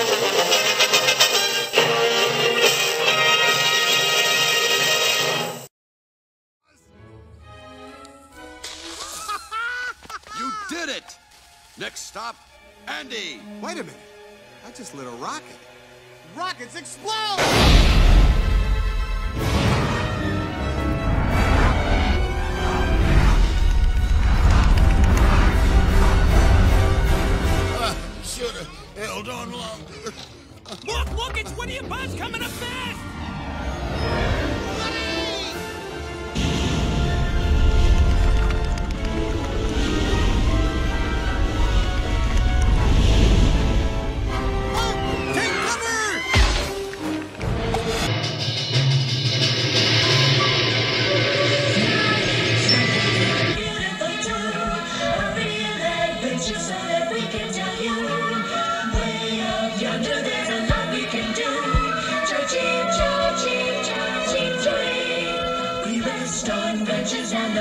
You did it! Next stop, Andy! Wait a minute. I just lit a rocket. Rockets explode! Held on longer. Look, look, it's Woody Buzz coming up fast!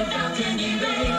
Benches and the balcony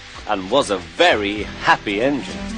and was a very happy engine.